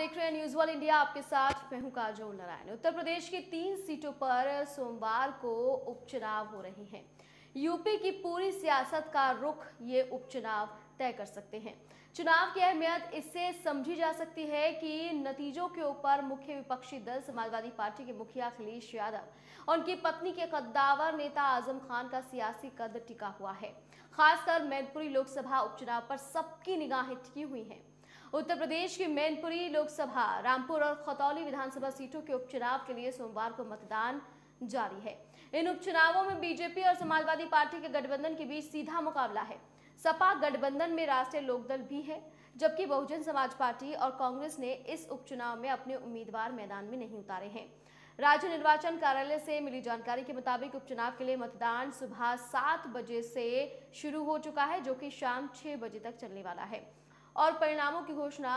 देख रहे हैं न्यूज़ वन इंडिया आपके साथ, मैं हूँ काजोल नारायण। उत्तर प्रदेश की तीन सीटों पर सोमवार को उपचुनाव हो रहे हैं। यूपी की पूरी सियासत का रुख, ये उपचुनाव तय कर सकते हैं। चुनाव की अहमियत इससे समझी जा सकती है कि नतीजों के ऊपर मुख्य विपक्षी दल, समाजवादी पार्टी के मुखिया अखिलेश यादव और उनकी पत्नी के कद्दावर नेता आज़म खान का सियासी कद टिका हुआ है। खासकर मैनपुरी लोकसभा उपचुनाव पर सबकी निगाहें टिकी हुई हैं। उत्तर प्रदेश की मैनपुरी लोकसभा, रामपुर और खतौली विधानसभा सीटों के उपचुनाव के लिए सोमवार को मतदान जारी है। इन उपचुनावों में बीजेपी और समाजवादी पार्टी के गठबंधन के बीच सीधा मुकाबला है। सपा गठबंधन में राष्ट्रीय लोकदल भी है, जबकि बहुजन समाज पार्टी और कांग्रेस ने इस उपचुनाव में अपने उम्मीदवार मैदान में नहीं उतारे हैं। राज्य निर्वाचन कार्यालय से मिली जानकारी के मुताबिक उपचुनाव के लिए मतदान सुबह सात बजे से शुरू हो चुका है, जो कि शाम छह बजे तक चलने वाला है। और परिणामों की घोषणा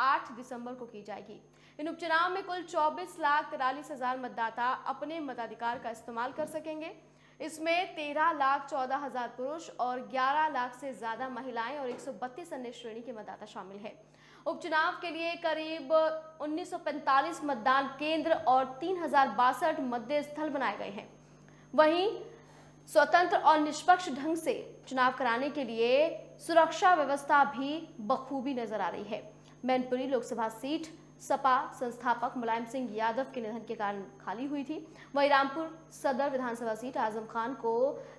8 दिसंबर को की जाएगी। इन उपचुनाव में कुल चौबीस लाख तिरालीस हज़ार मतदाता अपने मताधिकार का इस्तेमाल कर सकेंगे। इसमें तेरह लाख चौदह हज़ार पुरुष और ग्यारह लाख से ज़्यादा महिलाएँ और 132 अन्य श्रेणी के मतदाता शामिल हैं। उपचुनाव के लिए करीब 1945 मतदान केंद्र और तीन मतदेय स्थल बनाए गए हैं। वहीं स्वतंत्र और निष्पक्ष ढंग से चुनाव कराने के लिए सुरक्षा व्यवस्था भी बखूबी नज़र आ रही है। मैनपुरी लोकसभा सीट सपा संस्थापक मुलायम सिंह यादव के निधन के कारण खाली हुई थी। वहीं रामपुर सदर विधानसभा सीट आज़म खान को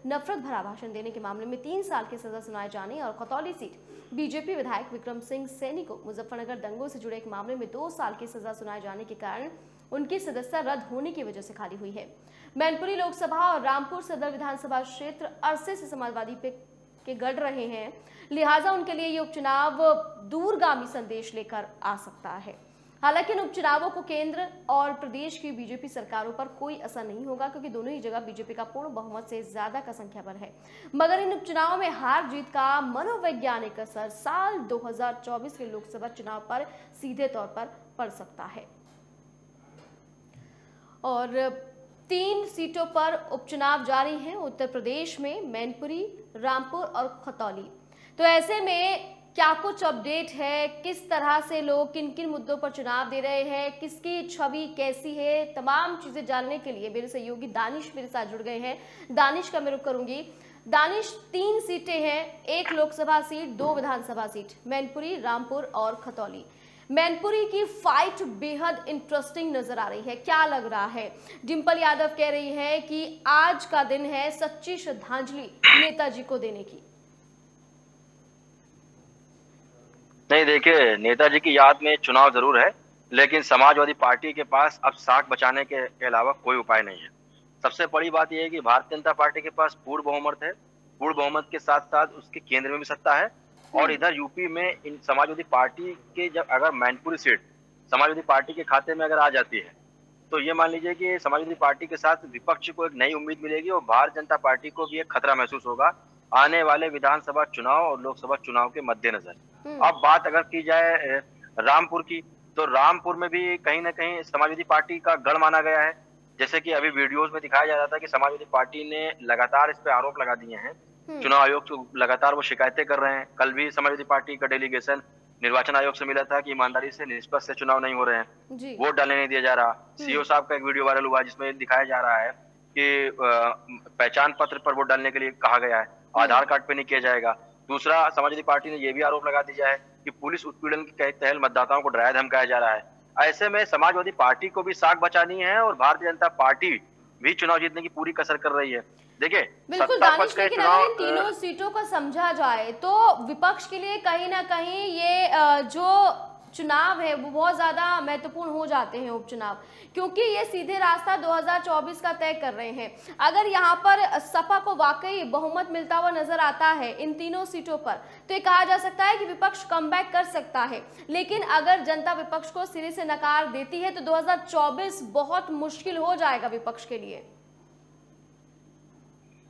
नफरत भरा भाषण देने के मामले में तीन साल की सजा सुनाए जाने और खतौली सीट बीजेपी विधायक विक्रम सिंह सैनी को मुजफ्फरनगर दंगों से जुड़े एक मामले में दो साल की सजा सुनाए जाने के कारण उनकी सदस्यता रद्द होने की वजह से खाली हुई है। मैनपुरी लोकसभा और रामपुर सदर विधानसभा क्षेत्र अरसे से समाजवादी पे के गढ़ रहे हैं। लिहाजा उनके लिए ये उपचुनाव दूरगामी संदेश लेकर आ सकता है। हालाँकि इन उपचुनावों को केंद्र और प्रदेश की बीजेपी सरकारों पर कोई असर नहीं होगा, क्योंकि दोनों ही जगह बीजेपी का पूर्ण बहुमत से ज़्यादा का संख्या पर है। मगर इन उपचुनाव में हार जीत का मनोवैज्ञानिक असर साल 2024 के लोकसभा चुनाव पर सीधे तौर पर पड़ सकता है। और तीन सीटों पर उपचुनाव जारी हैं, उत्तर प्रदेश में मैनपुरी, रामपुर और खतौली। तो ऐसे में क्या कुछ अपडेट है? किस तरह से लोग किन किन मुद्दों पर चुनाव दे रहे हैं? किसकी छवि कैसी है? तमाम चीज़ें जानने के लिए मेरे सहयोगी दानिश मेरे साथ जुड़ गए हैं। दानिश का मैं रुख करूँगी। दानिश, तीन सीटें हैं, एक लोकसभा सीट, दो विधानसभा सीट, मैनपुरी, रामपुर और खतौली। मैनपुरी की फाइट बेहद इंटरेस्टिंग नज़र आ रही है। क्या लग रहा है? डिम्पल यादव कह रही है कि आज का दिन है सच्ची श्रद्धांजलि नेताजी को देने की। नहीं, देखिए, नेताजी की याद में चुनाव ज़रूर है, लेकिन समाजवादी पार्टी के पास अब साख बचाने के अलावा कोई उपाय नहीं है। सबसे बड़ी बात यह है कि भारतीय जनता पार्टी के पास पूर्ण बहुमत है। पूर्ण बहुमत के साथ साथ उसके केंद्र में भी सत्ता है। और इधर यूपी में इन समाजवादी पार्टी के जब अगर मैनपुरी सीट समाजवादी पार्टी के खाते में अगर आ जाती है तो ये मान लीजिए कि समाजवादी पार्टी के साथ विपक्ष को एक नई उम्मीद मिलेगी और भारतीय जनता पार्टी को भी एक खतरा महसूस होगा आने वाले विधानसभा चुनाव और लोकसभा चुनाव के मद्देनजर हम्म। अब बात अगर की जाए रामपुर की तो रामपुर में भी कहीं ना कहीं समाजवादी पार्टी का गढ़ माना गया है जैसे कि अभी वीडियोस में दिखाया जा रहा था कि समाजवादी पार्टी ने लगातार इस पे आरोप लगा दिए हैं। चुनाव आयोग से लगातार वो शिकायतें कर रहे हैं। कल भी समाजवादी पार्टी का डेलीगेशन निर्वाचन आयोग से मिला था कि ईमानदारी से निष्पक्ष से चुनाव नहीं हो रहे हैं। वोट डालने नहीं दिया जा रहा। हम्म। सीओ साहब का एक वीडियो वायरल हुआ जिसमें दिखाया जा रहा है कि पहचान पत्र पर वोट डालने के लिए कहा गया है। हम्म। आधार कार्ड पे नहीं किया जाएगा। दूसरा समाजवादी पार्टी ने यह भी आरोप लगा दिया है कि पुलिस उत्पीड़न के तहत मतदाताओं को डराया धमकाया जा रहा है। ऐसे में समाजवादी पार्टी को भी साख बचानी है और भारतीय जनता पार्टी भी चुनाव जीतने की पूरी कसर कर रही है। देखिए बिल्कुल दानिश लेकिन अगर इन तीनों सीटों को समझा जाए तो विपक्ष के लिए कहीं ना कहीं ये जो चुनाव है वो बहुत ज़्यादा महत्वपूर्ण हो जाते हैं उपचुनाव क्योंकि ये सीधे रास्ता 2024 का तय कर रहे हैं। अगर यहाँ पर सपा को वाकई बहुमत मिलता हुआ नज़र आता है इन तीनों सीटों पर तो ये कहा जा सकता है कि विपक्ष कम कर सकता है। लेकिन अगर जनता विपक्ष को सिरे से नकार देती है तो 2024 बहुत मुश्किल हो जाएगा विपक्ष के लिए।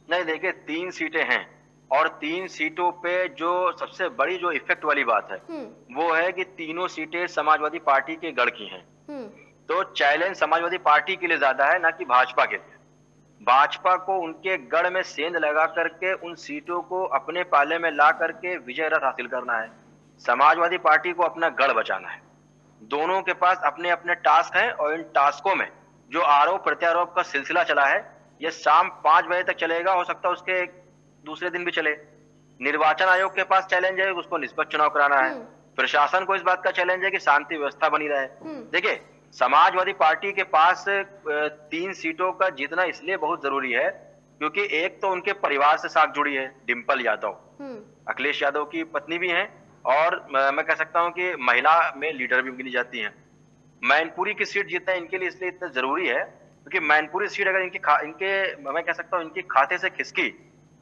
नहीं देखिए तीन सीटें हैं और तीन सीटों पे जो सबसे बड़ी जो इफ़ेक्ट वाली बात है हम्म। वो है कि तीनों सीटें समाजवादी पार्टी के गढ़ की हैं हम्म। तो चैलेंज समाजवादी पार्टी के लिए ज़्यादा है ना कि भाजपा के लिए भाजपा को उनके गढ़ में सेंध लगा करके उन सीटों को अपने पाले में ला करके विजय रथ हासिल करना है समाजवादी पार्टी को अपना गढ़ बचाना है दोनों के पास अपने अपने टास्क हैं और इन टास्कों में जो आरोप प्रत्यारोप का सिलसिला चला है ये शाम पाँच बजे तक चलेगा हो सकता है उसके दूसरे दिन भी चले निर्वाचन आयोग के पास चैलेंज है उसको निष्पक्ष चुनाव कराना है हम्म। प्रशासन को इस बात का चैलेंज है कि शांति व्यवस्था बनी रहे हम्म। देखिए समाजवादी पार्टी के पास तीन सीटों का जीतना इसलिए बहुत ज़रूरी है क्योंकि एक तो उनके परिवार से साथ जुड़ी है डिम्पल यादव हम्म। अखिलेश यादव की पत्नी भी हैं और मैं कह सकता हूँ कि महिला में लीडर भी गिनी जाती हैं मैनपुरी की सीट जीतना इनके लिए इसलिए इतना ज़रूरी है क्योंकि मैनपुरी सीट अगर इनकी इनके मैं कह सकता हूँ इनकी खाते से खिसकी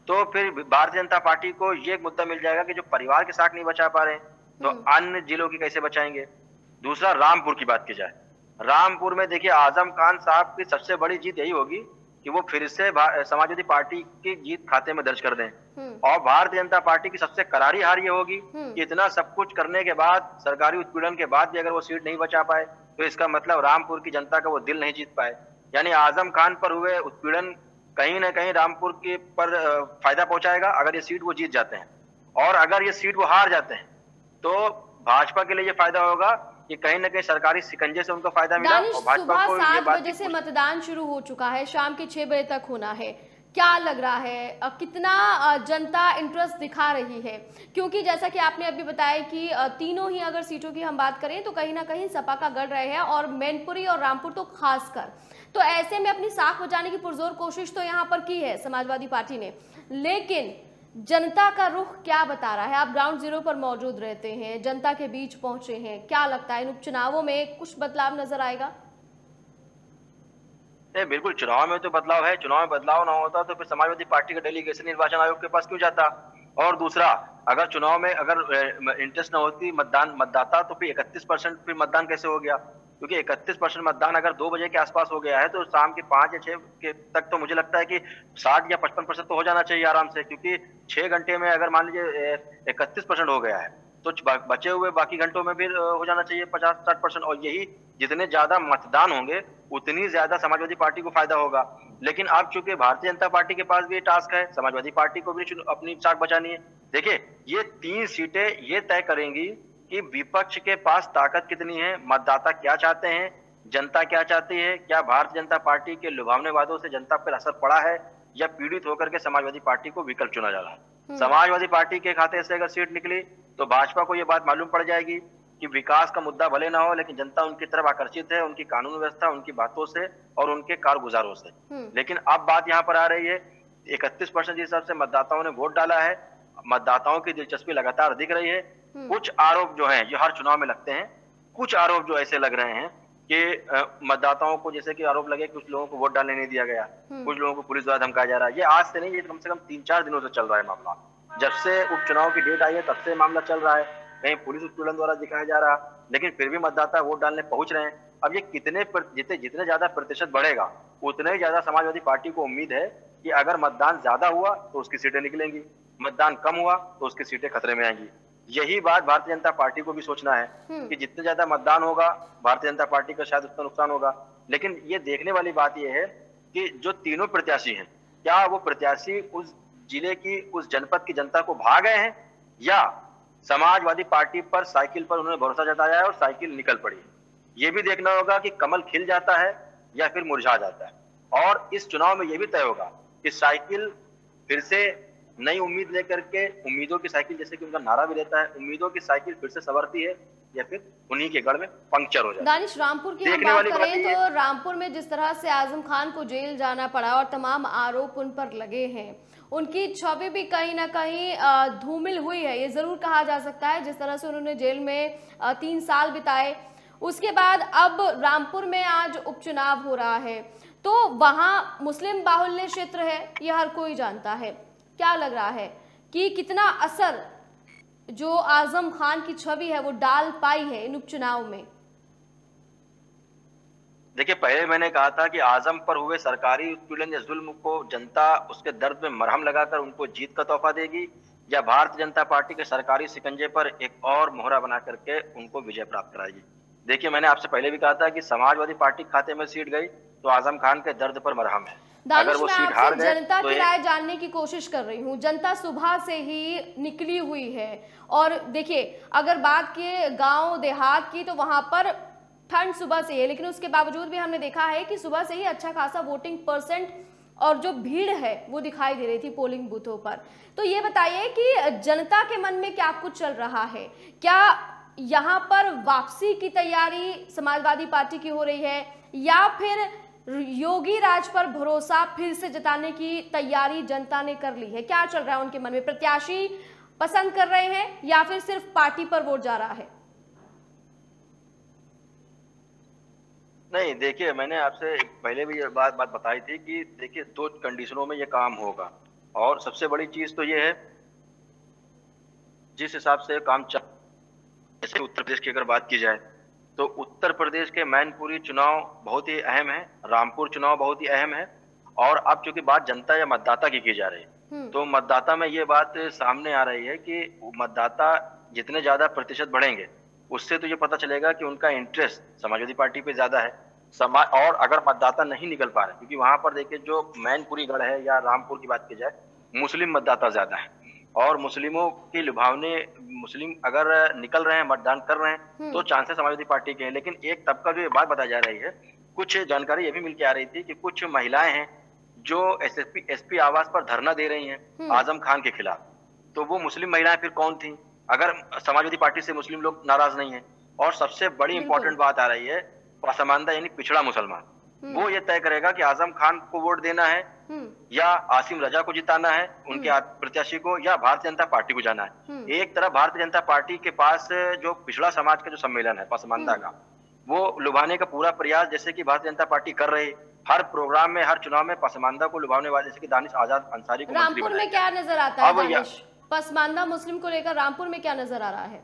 तो फिर भारतीय जनता पार्टी को ये एक मुद्दा मिल जाएगा कि जो परिवार के साथ नहीं बचा पा रहे तो हम्म। अन्य जिलों की कैसे बचाएँगे दूसरा रामपुर की बात की जाए रामपुर में देखिए आज़म खान साहब की सबसे बड़ी जीत यही होगी कि वो फिर से समाजवादी पार्टी की जीत खाते में दर्ज कर दें हम्म। और भारतीय जनता पार्टी की सबसे करारी हार ये होगी हम्म। कि इतना सब कुछ करने के बाद सरकारी उत्पीड़न के बाद भी अगर वो सीट नहीं बचा पाए तो इसका मतलब रामपुर की जनता का वो दिल नहीं जीत पाए यानी आज़म खान पर हुए उत्पीड़न कहीं ना कहीं रामपुर के पर फ़ायदा पहुंचाएगा अगर ये सीट वो जीत जाते हैं। और अगर ये सीट वो हार जाते हैं तो भाजपा के लिए ये फ़ायदा होगा कि कहीं ना कहीं सरकारी सिकंजे से उनको फ़ायदा मिला और भाजपा को सात बजे से मतदान शुरू हो चुका है शाम के छह बजे तक होना है। क्या लग रहा है? कितना जनता इंटरेस्ट दिखा रही है? क्योंकि जैसा कि आपने अभी बताया कि तीनों ही अगर सीटों की हम बात करें तो कहीं ना कहीं सपा का गढ़ रहे हैं और मैनपुरी और रामपुर तो खासकर। तो ऐसे में अपनी साख बचाने की पुरजोर कोशिश तो यहाँ पर की है समाजवादी पार्टी ने। लेकिन जनता का रुख क्या बता रहा है? आप ग्राउंड ज़ीरो पर मौजूद रहते हैं, जनता के बीच पहुँचे हैं। क्या लगता है, इन उपचुनावों में कुछ बदलाव नज़र आएगा? नहीं, बिल्कुल, चुनाव में तो बदलाव है, चुनाव में बदलाव ना होता तो फिर समाजवादी पार्टी का डेलीगेशन निर्वाचन आयोग के पास क्यों जाता? और दूसरा, अगर चुनाव में अगर इंटरेस्ट ना होती, मतदान, मतदाता तो फिर इकतीस परसेंट फिर मतदान कैसे हो गया? क्योंकि इकतीस परसेंट मतदान अगर दो बजे के आसपास हो गया है तो शाम के पाँच या छह के तक तो मुझे लगता है कि साठ या पचपन परसेंट तो हो जाना चाहिए आराम से, क्योंकि छह घंटे में अगर मान लीजिए इकतीस परसेंट हो गया है तो बचे हुए बाकी घंटों में भी हो जाना चाहिए पचास साठ परसेंट और यही जितने ज़्यादा मतदान होंगे उतनी ज़्यादा समाजवादी पार्टी को फ़ायदा होगा। लेकिन अब चूँकि भारतीय जनता पार्टी के पास भी टास्क है समाजवादी पार्टी को भी अपनी चाक बचानी है। देखिए ये तीन सीटें ये तय करेंगी कि विपक्ष के पास ताकत कितनी है मतदाता क्या चाहते हैं जनता क्या चाहती है क्या भारतीय जनता पार्टी के लुभावने वादों से जनता पर असर पड़ा है या पीड़ित होकर के समाजवादी पार्टी को विकल्प चुना जा रहा है। हम्म। समाजवादी पार्टी के खाते से अगर सीट निकली तो भाजपा को यह बात मालूम पड़ जाएगी कि विकास का मुद्दा भले ना हो लेकिन जनता उनकी तरफ़ आकर्षित है उनकी कानून व्यवस्था उनकी बातों से और उनके कारगुजारों से हम्म। लेकिन अब बात यहाँ पर आ रही है इकतीस परसेंट जिस हिसाब से मतदाताओं ने वोट डाला है मतदाताओं की दिलचस्पी लगातार दिख रही है हम्म। कुछ आरोप जो है जो हर चुनाव में लगते हैं कुछ आरोप जो ऐसे लग रहे हैं कि मतदाताओं को जैसे कि आरोप लगे कुछ लोगों को वोट डालने नहीं दिया गया हम्म। कुछ लोगों को पुलिस द्वारा धमकाया जा रहा है ये आज से नहीं ये कम से कम तीन चार दिनों से चल रहा है मामला जब से उपचुनाव की डेट आई है तब से मामला चल रहा है। कहीं पुलिस उत्पीड़न द्वारा दिखाया जा रहा लेकिन फिर भी मतदाता वोट डालने पहुँच रहे हैं। अब ये कितने जितने जितने ज़्यादा प्रतिशत बढ़ेगा उतने ही ज़्यादा समाजवादी पार्टी को उम्मीद है कि अगर मतदान ज़्यादा हुआ तो उसकी सीटें निकलेंगी। मतदान कम हुआ तो उसकी सीटें खतरे में आएँगी। यही बात भारतीय जनता पार्टी को भी सोचना है हम्म। कि जितने ज़्यादा मतदान होगा भारतीय जनता पार्टी का शायद उतना नुकसान होगा। लेकिन ये देखने वाली बात यह है कि जो तीनों प्रत्याशी हैं क्या वो प्रत्याशी उस ज़िले की उस जनपद की जनता को भाग गए हैं या समाजवादी पार्टी पर साइकिल पर उन्होंने भरोसा जताया है और साइकिल निकल पड़ी ये भी देखना होगा कि कमल खिल जाता है या फिर मुरझा जाता है। और इस चुनाव में यह भी तय होगा कि साइकिल फिर से नई उम्मीद लेकर के उम्मीदों की साइकिल जैसे कि उनका नारा भी रहता है उम्मीदों की साइकिल फिर से सवरती है या फिर उन्हीं के गढ़ में पंक्चर हो जाता है। दानिश रामपुर की हम बात करें तो रामपुर में जिस तरह से आज़म खान को जेल जाना पड़ा और तमाम आरोप उन पर लगे हैं उनकी छवि भी कहीं ना कहीं धूमिल हुई है। ये ज़रूर कहा जा सकता है, जिस तरह से उन्होंने जेल में तीन साल बिताए। उसके बाद अब रामपुर में आज उपचुनाव हो रहा है। तो वहाँ मुस्लिम बाहुल्य क्षेत्र है यह हर कोई जानता है। क्या लग रहा है कि कितना असर जो आज़म खान की छवि है, वो डाल पाई है इन उपचुनाव में? देखिए पहले मैंने कहा था कि आज़म पर हुए सरकारी उत्पीड़न या जुल्म को जनता उसके दर्द में मरहम लगाकर उनको जीत का तोहफा देगी या भारतीय जनता पार्टी के सरकारी सिकंजे पर एक और मोहरा बना करके उनको विजय प्राप्त कराएगी। देखिए मैंने आपसे पहले भी कहा था कि समाजवादी पार्टी खाते में सीट गई तो आज़म खान के दर्द पर मरहम है। अगर वो सीट हार गए जनता तो की राय जानने की कोशिश कर रही हूँ। जनता सुबह से ही निकली हुई है। और देखिए अगर बात की गाँव देहात की तो वहाँ पर ठंड सुबह से है लेकिन उसके बावजूद भी हमने देखा है कि सुबह से ही अच्छा खासा वोटिंग परसेंट और जो भीड़ है, वो दिखाई दे रही थी पोलिंग बूथों पर। तो ये बताइए कि जनता के मन में क्या कुछ चल रहा है? क्या यहाँ पर वापसी की तैयारी समाजवादी पार्टी की हो रही है, या फिर योगी राज पर भरोसा फिर से जताने की तैयारी जनता ने कर ली है? क्या चल रहा है उनके मन में? प्रत्याशी पसंद कर रहे हैं या फिर सिर्फ़ पार्टी पर वोट जा रहा है? नहीं देखिए मैंने आपसे पहले भी ये बात बात बताई थी कि देखिए दो कंडीशनों में ये काम होगा और सबसे बड़ी चीज़ तो ये है जिस हिसाब से काम चल जैसे उत्तर प्रदेश की अगर बात की जाए तो उत्तर प्रदेश के मैनपुरी चुनाव बहुत ही अहम है रामपुर चुनाव बहुत ही अहम है और अब चूँकि बात जनता या मतदाता की की जा रही है हम्म। तो मतदाता में ये बात सामने आ रही है कि मतदाता जितने ज़्यादा प्रतिशत बढ़ेंगे उससे तो ये पता चलेगा कि उनका इंटरेस्ट समाजवादी पार्टी पे ज़्यादा है समाज और अगर मतदाता नहीं निकल पा रहे क्योंकि वहाँ पर देखिए जो मैनपुरी गढ़ है या रामपुर की बात की जाए मुस्लिम मतदाता ज़्यादा है। और मुस्लिमों की लुभावने मुस्लिम अगर निकल रहे हैं मतदान कर रहे हैं हम्म। तो चांसेस समाजवादी पार्टी के हैं। लेकिन एक तबका जो ये बात बताई जा रही है कुछ जानकारी ये भी मिल के आ रही थी कि कुछ महिलाएँ हैं जो एसएसपी एसपी आवास पर धरना दे रही हैं हम्म। आज़म खान के खिलाफ। तो वो मुस्लिम महिलाएँ फिर कौन थी? अगर समाजवादी पार्टी से मुस्लिम लोग नाराज़ नहीं है। और सबसे बड़ी इंपॉर्टेंट बात आ रही है पसमानदा यानी पिछड़ा मुसलमान। हम्म। वो ये तय करेगा कि आज़म खान को वोट देना है हम्म। या आसिम रजा को जिताना है उनके हम्म। प्रत्याशी को या भारतीय जनता पार्टी को जाना है। एक तरफ़ भारतीय जनता पार्टी के पास जो पिछड़ा समाज का जो सम्मेलन है पसमानदा का वो लुभाने का पूरा प्रयास जैसे कि भारतीय जनता पार्टी कर रही हर प्रोग्राम में हर चुनाव में पसमानदा को लुभाने वाले जैसे कि दानिश आज़ाद अंसारी को रामपुर में क्या नज़र आता है पसमानदा मुस्लिम को लेकर रामपुर में क्या नज़र आ रहा है?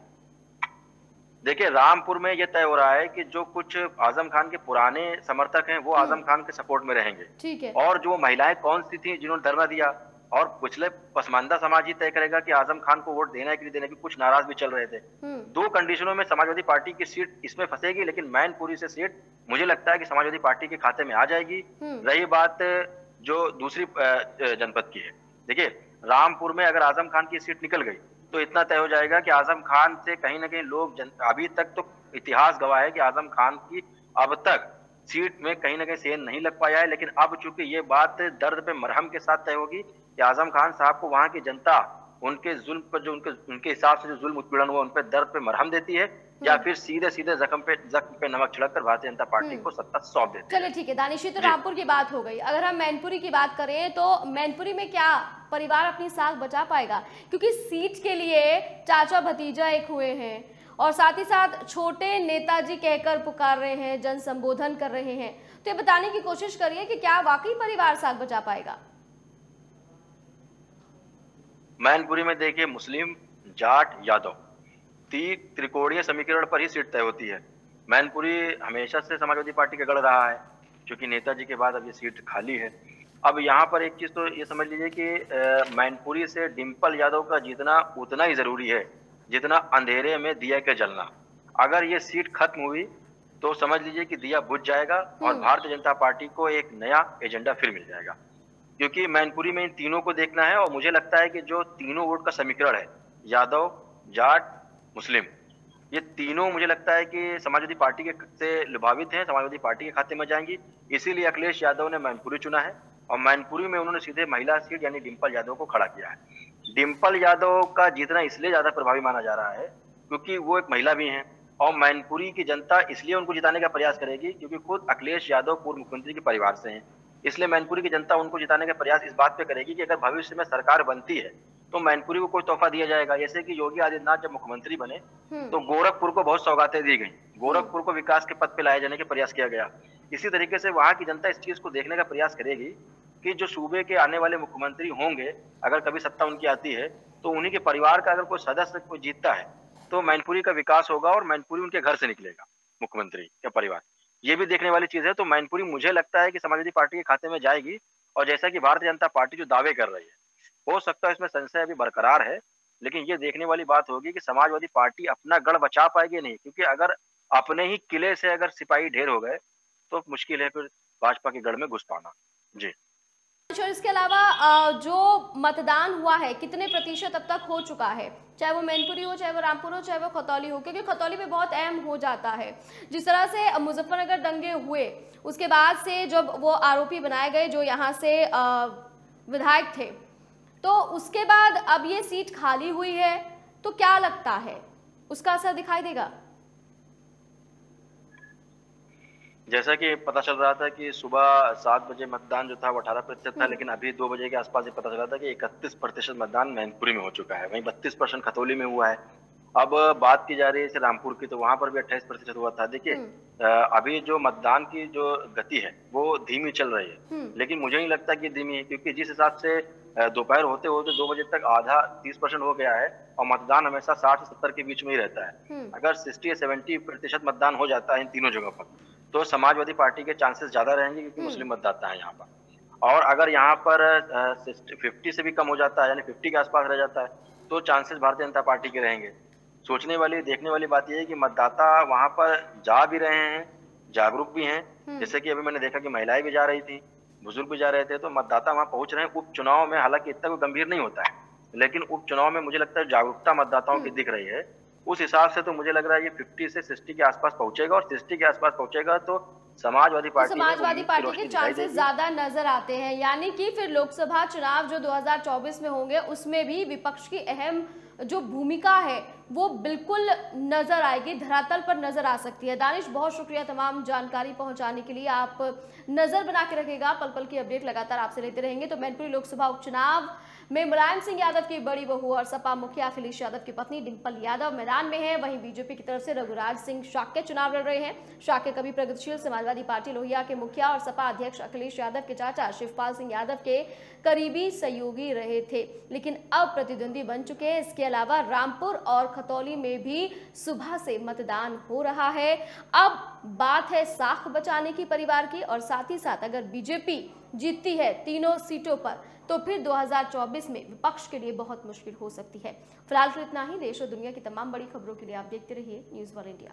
देखिए रामपुर में ये तय हो रहा है कि जो कुछ आज़म खान के पुराने समर्थक हैं वो आज़म हम्म। खान के सपोर्ट में रहेंगे ठीक है और जो महिलाएँ कौन सी थी जिन्होंने धरना दिया और पिछले पसमानदा समाज ही तय करेगा कि आज़म खान को वोट देना है कि नहीं देना की कुछ नाराज़ भी चल रहे थे हम्म। दो कंडीशनों में समाजवादी पार्टी की सीट इसमें फंसेगी लेकिन मैनपुरी से सीट मुझे लगता है कि समाजवादी पार्टी के खाते में आ जाएगी हम्म। रही बात जो दूसरी जनपद की है देखिए रामपुर में अगर आज़म खान की सीट निकल गई तो इतना तय हो जाएगा कि आज़म खान से कहीं ना कहीं लोग अभी तक तो इतिहास गवाह है कि आज़म खान की अब तक सीट में कहीं ना कहीं सेन नहीं लग पाया है, लेकिन अब चूँकि ये बात दर्द पे मरहम के साथ तय होगी कि आज़म खान साहब को वहाँ की जनता उनके जुल्म पर जो उनके उनके हिसाब से जो जुल्म उत्पीड़न हुआ, उन पर दर्द पे मरहम देती है। या हम्म। फिर सीधे सीधे जख्म पे जख्म पे नमक छिड़क कर भारतीय जनता पार्टी हम्म। को सत्ता सौंप देते चलिए ठीक है दानिशी तो रामपुर की बात हो गई। अगर हम मैनपुरी की बात करें तो मैनपुरी में क्या परिवार अपनी साख बचा पाएगा? क्योंकि सीट के लिए चाचा भतीजा एक हुए हैं और साथ ही साथ छोटे नेताजी कहकर पुकार रहे हैं जन संबोधन कर रहे हैं। तो ये बताने की कोशिश करिए कि क्या वाकई परिवार साख बचा पाएगा? मैनपुरी में देखिए मुस्लिम जाट यादव। ती त्रिकोणीय समीकरण पर ही सीट तय होती है। मैनपुरी हमेशा से समाजवादी पार्टी का गढ़ रहा है क्योंकि नेताजी के बाद अब ये सीट खाली है। अब यहाँ पर एक चीज़ तो ये समझ लीजिए कि मैनपुरी से डिम्पल यादव का जीतना उतना ही ज़रूरी है जितना अंधेरे में दिया के जलना। अगर ये सीट खत्म हुई तो समझ लीजिए कि दिया बुझ जाएगा और हम्म। भारतीय जनता पार्टी को एक नया एजेंडा फिर मिल जाएगा। क्योंकि मैनपुरी में इन तीनों को देखना है और मुझे लगता है कि जो तीनों वोट का समीकरण है यादव जाट मुस्लिम। ये तीनों मुझे लगता है कि समाजवादी पार्टी के से लुभावित हैं, समाजवादी पार्टी के खाते में जाएँगी। इसीलिए अखिलेश यादव ने मैनपुरी चुना है और मैनपुरी में उन्होंने सीधे महिला सीट यानी डिम्पल यादव को खड़ा किया है। डिम्पल यादव का जीतना इसलिए ज़्यादा प्रभावी माना जा रहा है क्योंकि वो एक महिला भी है और मैनपुरी की जनता इसलिए उनको जिताने का प्रयास करेगी क्योंकि खुद अखिलेश यादव पूर्व मुख्यमंत्री के परिवार से हैं। इसलिए मैनपुरी की जनता उनको जिताने का प्रयास इस बात पे करेगी कि अगर भविष्य में सरकार बनती है तो मैनपुरी को कोई तोहफा दिया जाएगा। जैसे कि योगी आदित्यनाथ जब मुख्यमंत्री बने हम्म। तो गोरखपुर को बहुत सौगातें दी गई। गोरखपुर को विकास के पद पे लाए जाने का प्रयास किया गया। इसी तरीके से वहाँ की जनता इस चीज़ को देखने का प्रयास करेगी कि जो सूबे के आने वाले मुख्यमंत्री होंगे अगर कभी सत्ता उनकी आती है तो उन्हीं के परिवार का अगर कोई सदस्य कोई जीतता है तो मैनपुरी का विकास होगा और मैनपुरी उनके घर से निकलेगा मुख्यमंत्री या परिवार। ये भी देखने वाली चीज़ है तो मैनपुरी मुझे लगता है कि समाजवादी पार्टी के खाते में जाएगी और जैसा कि भारतीय जनता पार्टी जो दावे कर रही है हो सकता है इसमें संशय अभी बरकरार है, लेकिन ये देखने वाली बात होगी कि समाजवादी पार्टी अपना गढ़ बचा पाएगी नहीं, क्योंकि अगर अपने ही किले से अगर सिपाही ढेर हो गए तो मुश्किल है फिर भाजपा के गढ़ में घुस पाना। जी। और इसके अलावा जो मतदान हुआ है, कितने प्रतिशत अब तक हो चुका है? चाहे वो मैनपुरी हो, चाहे वो रामपुर हो, चाहे वो खतौली हो, क्योंकि खतौली में बहुत अहम हो जाता है। जिस तरह से मुजफ्फरनगर दंगे हुए, उसके बाद से जब वो आरोपी बनाए गए, जो यहाँ से विधायक थे तो उसके बाद अब ये सीट खाली हुई है तो क्या लगता है उसका असर दिखाई देगा जैसा कि पता चल रहा था कि सुबह सात बजे मतदान जो था वो अठारह प्रतिशत था हम्म। लेकिन अभी दो बजे के आसपास ये पता चला था कि इकतीस प्रतिशत मतदान मैनपुरी में हो चुका है वहीं बत्तीस परसेंट खतौली में हुआ है अब बात की जा रही है रामपुर की तो वहाँ पर भी अट्ठाईस प्रतिशत हुआ था देखिए हम्म। अभी जो मतदान की जो गति है वो धीमी चल रही है हम्म। लेकिन मुझे नहीं लगता कि धीमी है क्योंकि जिस हिसाब से दोपहर होते होते दो बजे तक आधा तीस परसेंट हो गया है और मतदान हमेशा साठ से सत्तर के बीच में ही रहता है। अगर सिक्सटी या सेवेंटी प्रतिशत मतदान हो जाता है इन तीनों जगह पर तो समाजवादी पार्टी के चांसेस ज़्यादा रहेंगे क्योंकि मुस्लिम हम्म। मतदाता है यहाँ पर। और अगर यहाँ पर फिफ्टी से भी कम हो जाता है यानी फिफ्टी के आसपास रह जाता है तो चांसेस भारतीय जनता पार्टी के रहेंगे। सोचने वाली देखने वाली बात यह है कि मतदाता वहाँ पर जा भी रहे हैं जागरूक भी हैं। हम्म। जैसे कि अभी मैंने देखा कि महिलाएँ भी जा रही थी। बुज़ुर्ग भी जा रहे थे तो मतदाता वहाँ पहुँच रहे हैं उपचुनाव में हालाँकि इतना कोई गंभीर नहीं होता है लेकिन उपचुनाव में मुझे लगता है जागरूकता मतदाताओं की हम्म। दिख रही है उस हिसाब से तो मुझे लग रहा है ये 50 से 60 के आसपास पहुंचेगा और 60 के आसपास पहुंचेगा तो समाजवादी तो पार्टी समाजवादी पार्टी के चांसेस ज़्यादा नज़र आते हैं यानी कि फिर लोकसभा चुनाव जो 2024 में होंगे उसमें भी विपक्ष की अहम जो भूमिका है वो बिल्कुल नज़र आएगी, धरातल पर नज़र आ सकती है। दानिश, बहुत शुक्रिया तमाम जानकारी पहुँचाने के लिए। आप नज़र बना के रखेगा पल पल की अपडेट लगातार आपसे लेते रहेंगे। तो मैनपुरी लोकसभा उपचुनाव में मुलायम सिंह यादव की बड़ी बहू और सपा मुखिया अखिलेश यादव की पत्नी डिम्पल यादव मैदान में है। वहीं बीजेपी की तरफ़ से रघुराज सिंह शाक्य चुनाव लड़ रहे हैं। शाक्य कभी प्रगतिशील, समाजवादी पार्टी लोहिया के मुखिया और सपा अध्यक्ष अखिलेश यादव के चाचा शिवपाल सिंह यादव के करीबी सहयोगी रहे थे। लेकिन अब प्रतिद्वंदी बन चुके हैं। इसके अलावा रामपुर और खतौली में भी सुबह से मतदान हो रहा है। अब बात है साख बचाने की परिवार की और साथ ही साथ अगर बीजेपी जीतती है तीनों सीटों पर तो फिर 2024 में विपक्ष के लिए बहुत मुश्किल हो सकती है। फ़िलहाल तो इतना ही। देश और दुनिया की तमाम बड़ी खबरों के लिए आप देखते रहिए न्यूज़ वन इंडिया।